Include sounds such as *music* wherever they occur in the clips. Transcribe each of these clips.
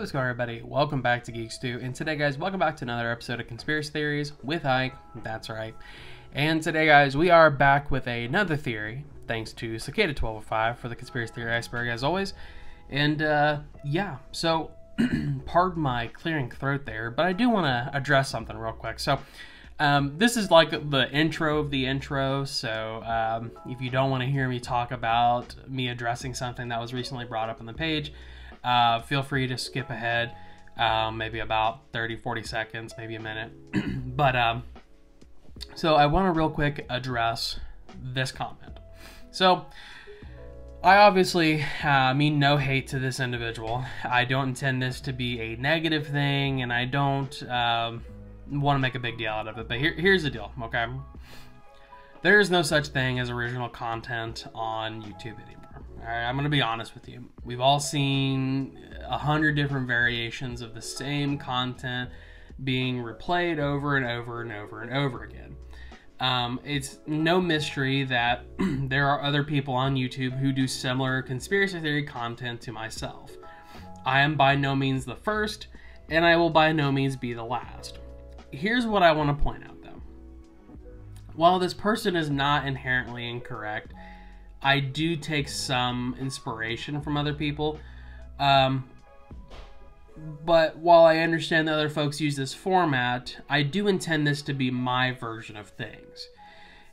what's going on, everybody? Welcome back to Geeks Stew. And today, guys, welcome back to another episode of Conspiracy Theories with Ike. That's right. And today, guys, we are back with another theory, thanks to Cicada 1205 for the Conspiracy Theory Iceberg, as always. And, uh, yeah, so, *clears throat* pardon my clearing throat there, but I do want to address something real quick. So, um, this is like the intro of the intro, so um, if you don't want to hear me talk about me addressing something that was recently brought up on the page, uh, feel free to skip ahead um, maybe about 30 40 seconds maybe a minute. *clears throat* But um, so i want to real quick address this comment. So i obviously uh, mean no hate to this individual. I don't intend this to be a negative thing and i don't um, want to make a big deal out of it. But here, here's the deal okay? There is no such thing as original content on youtube anymore all right, I'm going to be honest with you. We've all seen a hundred different variations of the same content being replayed over and over and over and over again. Um, it's no mystery that *clears throat* there are other people on YouTube who do similar conspiracy theory content to myself. I am by no means the first, and I will by no means be the last. Here's what I want to point out though. While this person is not inherently incorrect, I do take some inspiration from other people. Um, but while I understand that other folks use this format, I do intend this to be my version of things.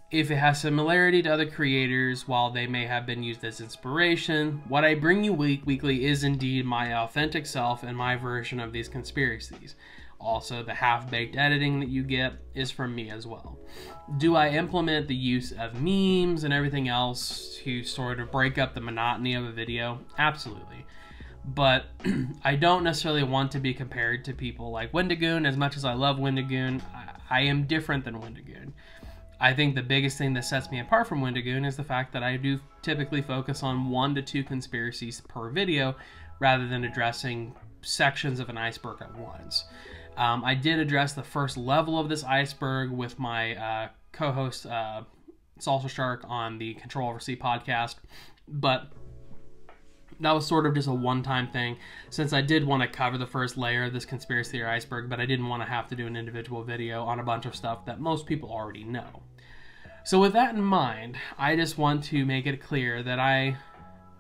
If it has similarity to other creators, while they may have been used as inspiration, what I bring you week weekly is indeed my authentic self and my version of these conspiracies. Also, the half baked editing that you get is from me as well. Do I implement the use of memes and everything else to sort of break up the monotony of a video? Absolutely. But *clears throat* I don't necessarily want to be compared to people like Wendigoon. As much as I love Wendigoon, I, I am different than Wendigoon. I think the biggest thing that sets me apart from Wendigoon is the fact that I do typically focus on one to two conspiracies per video rather than addressing sections of an iceberg at once. Um, I did address the first level of this iceberg with my uh, co host, uh, Salsa Shark, on the Control Over Sea podcast, but that was sort of just a one time thing since I did want to cover the first layer of this conspiracy theory iceberg, but I didn't want to have to do an individual video on a bunch of stuff that most people already know. So, with that in mind, I just want to make it clear that I,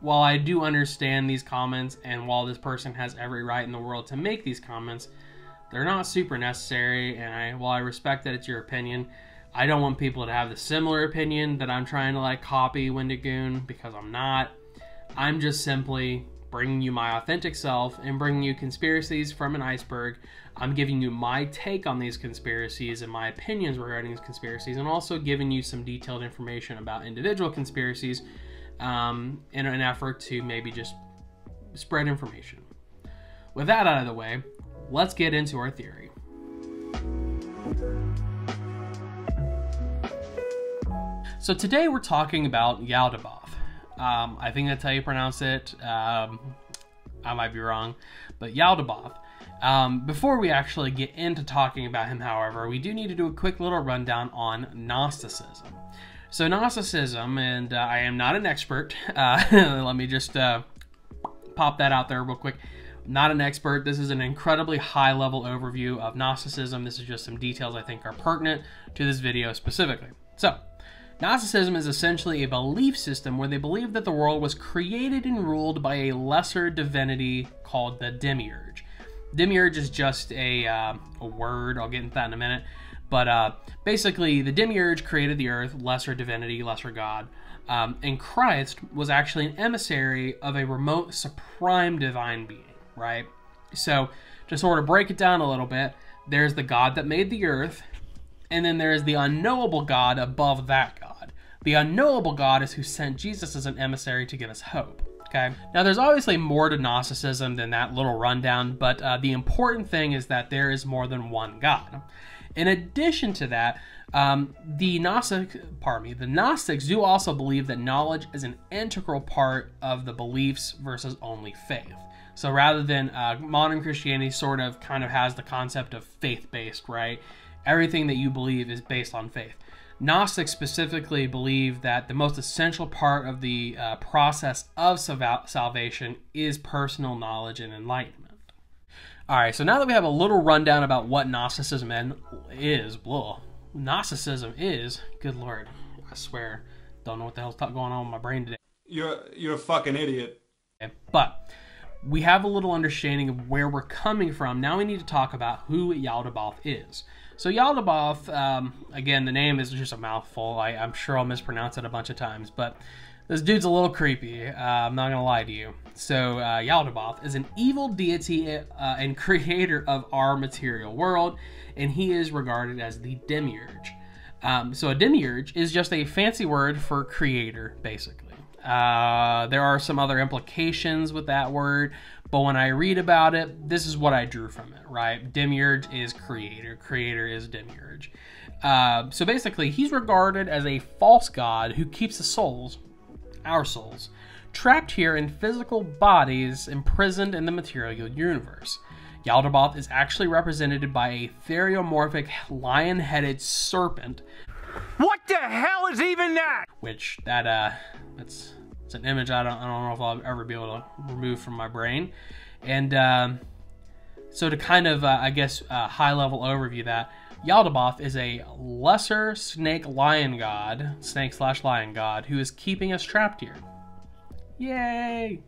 while I do understand these comments and while this person has every right in the world to make these comments, they're not super necessary, and I, while I respect that it's your opinion, I don't want people to have the similar opinion that I'm trying to like copy Wendigoon because I'm not. I'm just simply bringing you my authentic self and bringing you conspiracies from an iceberg. I'm giving you my take on these conspiracies and my opinions regarding these conspiracies, and also giving you some detailed information about individual conspiracies um, in an effort to maybe just spread information. With that out of the way, let's get into our theory. So today we're talking about Yaldabaoth. Um, I think that's how you pronounce it. Um, I might be wrong, but Yaldabaoth. Um, before we actually get into talking about him, however, we do need to do a quick little rundown on Gnosticism. So Gnosticism, and uh, I am not an expert. *laughs* Uh, *laughs* let me just uh, pop that out there real quick not an expert. This is an incredibly high level overview of Gnosticism. This is just some details I think are pertinent to this video specifically. So, Gnosticism is essentially a belief system where they believe that the world was created and ruled by a lesser divinity called the Demiurge. Demiurge is just a, uh, a word, I'll get into that in a minute. But uh, basically, the Demiurge created the earth, lesser divinity, lesser god. Um, and Christ was actually an emissary of a remote supreme divine being right? So, to sort of break it down a little bit, there's the God that made the earth, and then there's the unknowable God above that God. The unknowable God is who sent Jesus as an emissary to give us hope. Okay. Now, there's obviously more to Gnosticism than that little rundown, but uh, the important thing is that there is more than one God. In addition to that, um, the Gnostic, pardon me, the Gnostics do also believe that knowledge is an integral part of the beliefs versus only faith. So rather than uh, modern Christianity, sort of kind of has the concept of faith based, right? Everything that you believe is based on faith. Gnostics specifically believe that the most essential part of the uh, process of salvation is personal knowledge and enlightenment. All right, so now that we have a little rundown about what Gnosticism is, blah, Gnosticism is, good lord, I swear, don't know what the hell's going on with my brain today. You're you're a fucking idiot. But we have a little understanding of where we're coming from. Now we need to talk about who Yaldabaoth is. So Yaldabaoth, um, again, the name is just a mouthful. I, am sure I'll mispronounce it a bunch of times, but this dude's a little creepy. Uh, I'm not gonna lie to you. So uh, Yaldabaoth is an evil deity uh, and *laughs* creator of our material world, and he is regarded as the demiurge. Um, so a demiurge is just a fancy word for creator, basically. Uh, there are some other implications with that word, but when I read about it, this is what I drew from it, right? Demiurge is creator, creator is demiurge. Uh, so basically, he's regarded as a false god who keeps the souls, our souls, trapped here in physical bodies imprisoned in the material universe. Yaldabaoth is actually represented by a theriomorphic lion headed serpent. What the hell is even that? Which, that, uh, that's it's an image I don't, I don't know if I'll ever be able to remove from my brain. And um, so to kind of, uh, I guess, uh, high level overview that, Yaldabaoth is a lesser snake lion god, snake slash lion god, who is keeping us trapped here. Yay!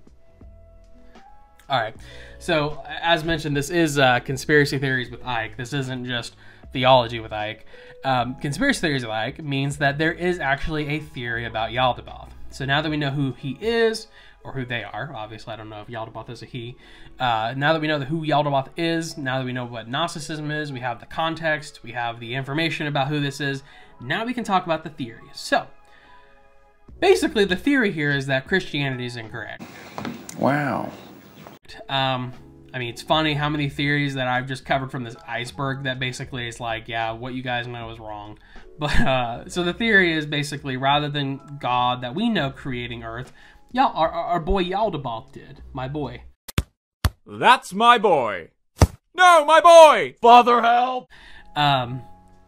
Alright, so as mentioned, this is uh, conspiracy theories with Ike. This isn't just theology with Ike. Um, conspiracy theories with Ike means that there is actually a theory about Yaldabaoth. So now that we know who he is, or who they are, obviously I don't know if Yaldabaoth is a he. Uh, now that we know who Yaldabaoth is, now that we know what Gnosticism is, we have the context, we have the information about who this is. Now we can talk about the theory. So, basically, the theory here is that Christianity is incorrect. Wow. Um, I mean, it's funny how many theories that I've just covered from this iceberg that basically is like, yeah, what you guys know is wrong. *laughs* But uh, so the theory is basically rather than God that we know creating Earth, yeah, our, our boy Yaldabaoth did. My boy. That's my boy. No, my boy. Father, help. Um,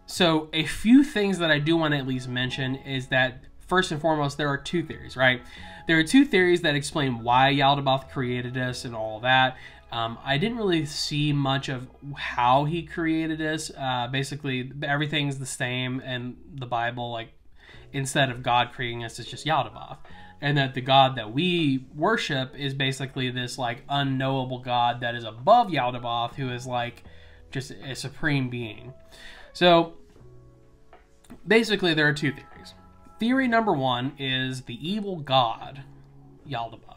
so a few things that I do want to at least mention is that first and foremost, there are two theories, right? There are two theories that explain why Yaldabaoth created us and all that. Um, I didn't really see much of how he created this. Uh, basically, everything's the same in the Bible. Like, instead of God creating us, it's just Yaldabaoth. And that the God that we worship is basically this, like, unknowable God that is above Yaldabaoth, who is, like, just a supreme being. So, basically, there are two theories. Theory number one is the evil God, Yaldabaoth.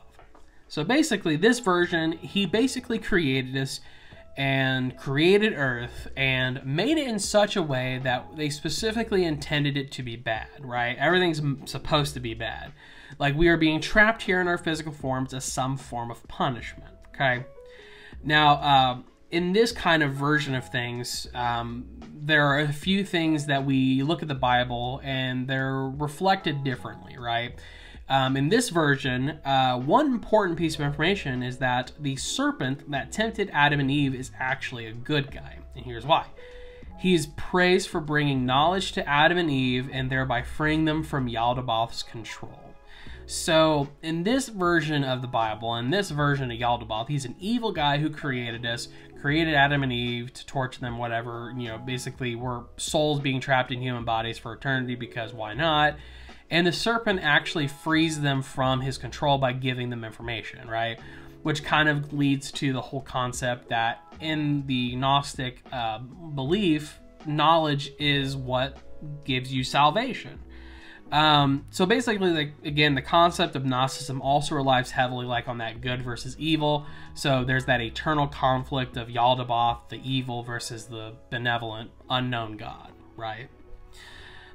So basically, this version, he basically created us and created Earth and made it in such a way that they specifically intended it to be bad, right? Everything's supposed to be bad. Like we are being trapped here in our physical forms as some form of punishment, okay? Now, uh, in this kind of version of things, um, there are a few things that we look at the Bible and they're reflected differently, right? Um, in this version, uh, one important piece of information is that the serpent that tempted Adam and Eve is actually a good guy. And here's why. He is praised for bringing knowledge to Adam and Eve and thereby freeing them from Yaldabaoth's control. So, in this version of the Bible, in this version of Yaldabaoth, he's an evil guy who created us, created Adam and Eve to torture them, whatever. You know, basically, we're souls being trapped in human bodies for eternity because why not? And the serpent actually frees them from his control by giving them information, right? Which kind of leads to the whole concept that in the Gnostic uh, belief, knowledge is what gives you salvation. Um, so basically, like again, the concept of Gnosticism also relies heavily like on that good versus evil. So there's that eternal conflict of Yaldabaoth, the evil versus the benevolent, unknown God, right?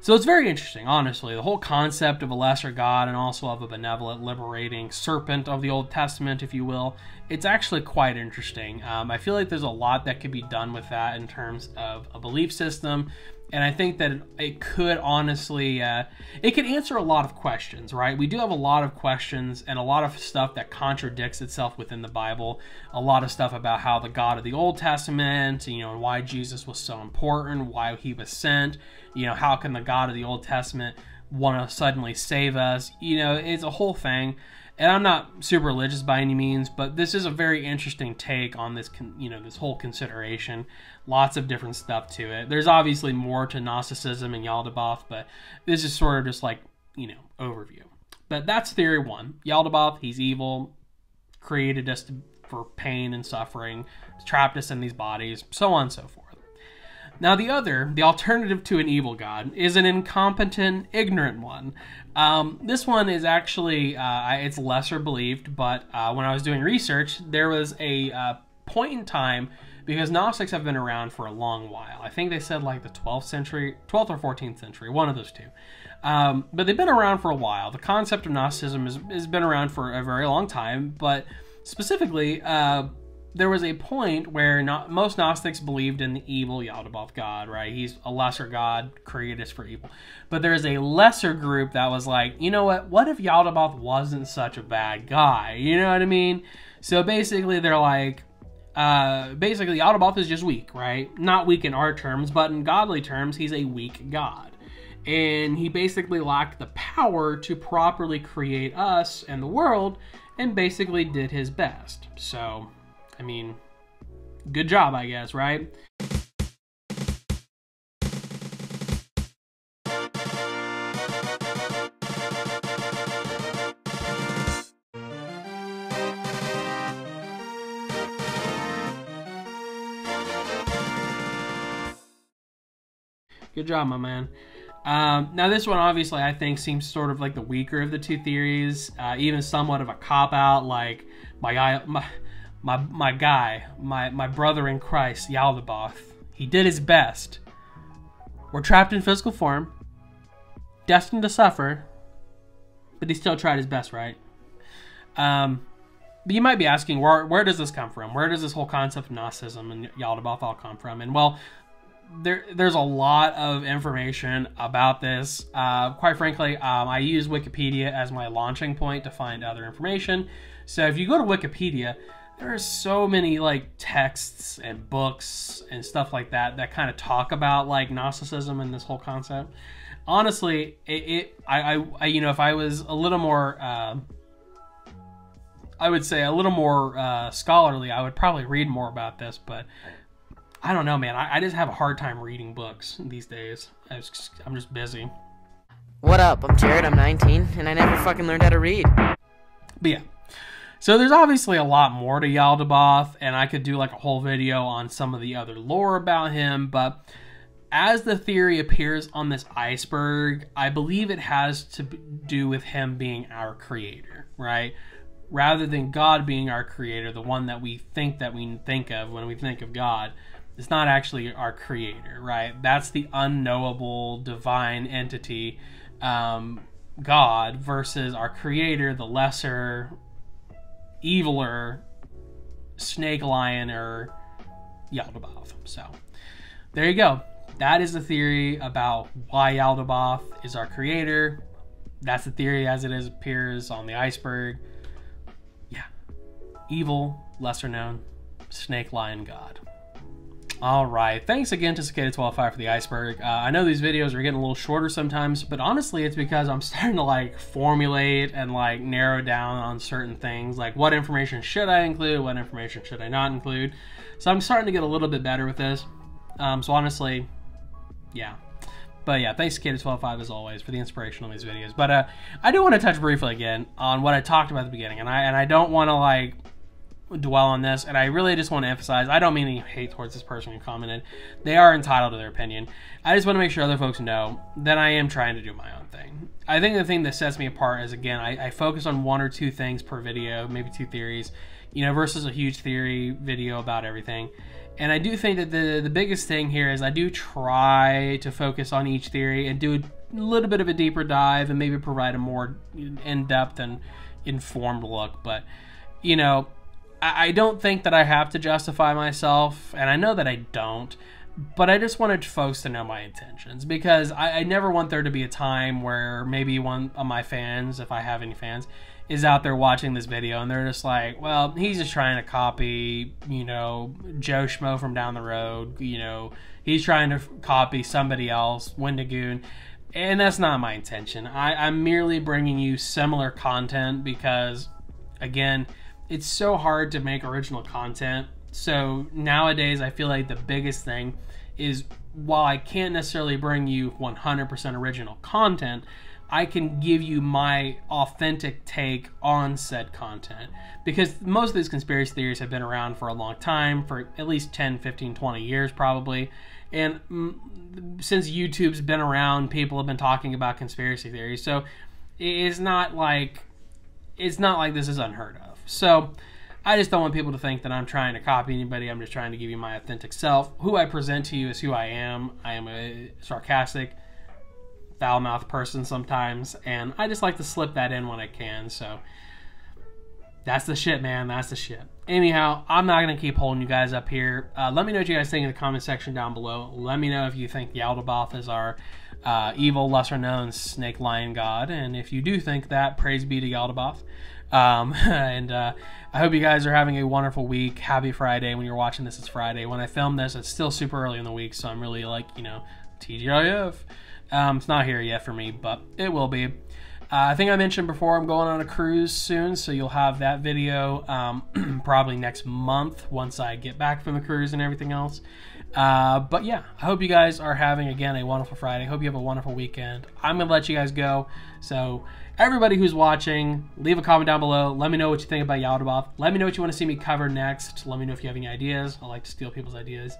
So it's very interesting, honestly. The whole concept of a lesser god and also of a benevolent, liberating serpent of the Old Testament, if you will, it's actually quite interesting. Um, I feel like there's a lot that could be done with that in terms of a belief system and I think that it could honestly, uh, it could answer a lot of questions, right? We do have a lot of questions and a lot of stuff that contradicts itself within the Bible. A lot of stuff about how the God of the Old Testament, you know, and why Jesus was so important, why he was sent. You know, how can the God of the Old Testament want to suddenly save us. You know, it's a whole thing. And I'm not super religious by any means, but this is a very interesting take on this, you know, this whole consideration. Lots of different stuff to it. There's obviously more to Gnosticism and Yaldabaoth, but this is sort of just like, you know, overview. But that's theory one. Yaldabaoth, he's evil, created us to, for pain and suffering, trapped us in these bodies, so on and so forth. Now, the other, the alternative to an evil god, is an incompetent, ignorant one. Um, this one is actually uh, it's lesser believed, but uh, when I was doing research, there was a uh, point in time because Gnostics have been around for a long while. I think they said like the 12th century, 12th or 14th century, one of those two. Um, but they've been around for a while. The concept of Gnosticism has, has been around for a very long time, but specifically, uh, there was a point where not, most Gnostics believed in the evil Yaldabaoth God, right? He's a lesser God, created us for evil. But there's a lesser group that was like, you know what? What if Yaldabaoth wasn't such a bad guy? You know what I mean? So basically, they're like, uh, basically, Yaldabaoth is just weak, right? Not weak in our terms, but in godly terms, he's a weak God. And he basically lacked the power to properly create us and the world, and basically did his best. So I mean, good job, I guess, right? Good job, my man. Um, now, this one obviously I think seems sort of like the weaker of the two theories, uh, even somewhat of a cop out. Like my, my my my guy, my my brother in Christ, Yaldabaoth. He did his best. We're trapped in physical form, destined to suffer, but he still tried his best, right? Um, but you might be asking, where where does this come from? Where does this whole concept of Gnosticism and Yaldabaoth all come from? And well, there there's a lot of information about this. Uh, quite frankly, um, I use Wikipedia as my launching point to find other information. So if you go to Wikipedia, there are so many like texts and books and stuff like that that kind of talk about like Gnosticism and this whole concept. Honestly, it, it I, I, I, you know, if I was a little more, uh, I would say a little more uh, scholarly, I would probably read more about this. But I don't know, man. I, I just have a hard time reading books these days. I just, I'm just busy. What up? I'm Jared. I'm 19, and I never fucking learned how to read. But yeah, so there's obviously a lot more to Yaldabaoth, and I could do like a whole video on some of the other lore about him, but as the theory appears on this iceberg, I believe it has to do with him being our creator, right? Rather than God being our creator, the one that we think that we think of when we think of God, it's not actually our creator, right? That's the unknowable divine entity, um, God, versus our creator, the lesser eviler snake lion or Yaldabaoth. So there you go. That is the theory about why Yaldabaoth is our creator. That's the theory as it is appears on the iceberg. Yeah. Evil, lesser known, snake lion god. All right. Thanks again to Cicada125 for the iceberg. Uh, I know these videos are getting a little shorter sometimes, but honestly, it's because I'm *laughs* starting to like formulate and like narrow down on certain things. Like what information should I include? What information should I not include? So I'm starting to get a little bit better with this. Um, so honestly, yeah. But yeah, thanks Cicada125 as always for the inspiration on these videos. But uh, I do want to touch briefly again on what I talked about at the beginning, and I and I don't want to like dwell on this, and I really just want to emphasize I don't mean any hate towards this person who commented. They are entitled to their opinion. I just want to make sure other folks know that I am trying to do my own thing. I think the thing that sets me apart is again, I, I focus on one or two things per video, maybe two theories, you know, versus a huge theory video about everything. And I do think that the the biggest thing here is I do try to focus on each theory and do a little bit of a deeper dive and maybe provide a more in depth and informed look. But you know, I don't think that I have to justify myself, and I know that I don't, but I just wanted folks to know my intentions because I, I, never want there to be a time where maybe one of my fans, if I have any fans, is out there watching this video and they're just like, well, he's just trying to copy, you know, Joe Schmo from down the road, you know, he's trying to copy somebody else, Wendigoon. and that's not my intention. I, I'm merely bringing you similar content because, again, it's so hard to make original content. So nowadays, I feel like the biggest thing is while I can't necessarily bring you 100% original content, I can give you my authentic take on said content. Because most of these conspiracy theories have been around for a long time, for at least 10, 15, 20 years probably. And mm, since YouTube's been around, people have been talking about conspiracy theories. So it's not like it's not like this is unheard of. So I just don't want people to think that I'm trying to copy anybody. I'm just trying to give you my authentic self. Who I present to you is who I am. I am a sarcastic, foul mouthed person sometimes, and I just like to slip that in when I can. So that's the shit, man. That's the shit. Anyhow, I'm not gonna keep holding you guys up here. Uh, let me know what you guys think in the comment section down below. Let me know if you think Yaldabaoth is our uh, evil, lesser known snake lion god, and if you do think that, praise be to Yaldabaoth. Um, *laughs* and uh, I hope you guys are having a wonderful week. Happy Friday. When you're watching this, it's Friday. When I film this, it's still super early in the week, so I'm really like, you know, TGIF. Um, it's not here yet for me, but it will be. Uh, I think I mentioned before I'm going on a cruise soon, so you'll have that video um, *clears throat* probably next month once I get back from the cruise and everything else. Uh, but yeah, I hope you guys are having again a wonderful Friday. Hope you have a wonderful weekend. I'm gonna let you guys go. So everybody who's watching, leave a comment down below. Let me know what you think about Yaldabaoth. Let me know what you want to see me cover next. Let me know if you have any ideas. I like to steal people's ideas.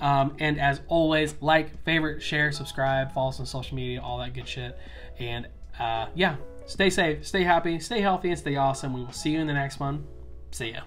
Um, and as always, like, favorite, share, subscribe, follow us on social media, all that good shit. And uh, yeah, stay safe, stay happy, stay healthy, and stay awesome. We will see you in the next one. See ya.